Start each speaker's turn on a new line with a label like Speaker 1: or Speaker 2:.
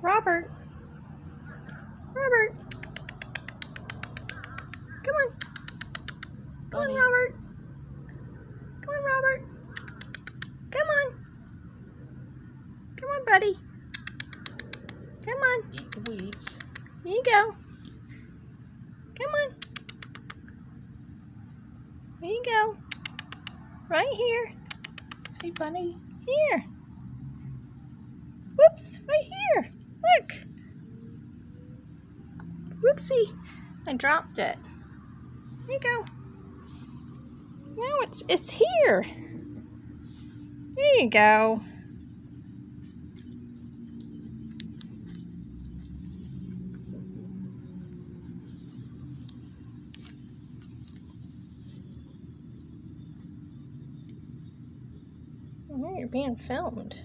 Speaker 1: Robert. Robert. Come on. Come on, Robert. Come on, Robert. Come on. Come on, buddy. Come on.
Speaker 2: Eat the weeds.
Speaker 1: Here you go. Come on. Here you go. Right here.
Speaker 2: Hey, bunny.
Speaker 1: Here. Whoops, right here. Look. Whoopsie. I dropped it. There you go. Now it's it's here. There you go. Oh, you're being filmed.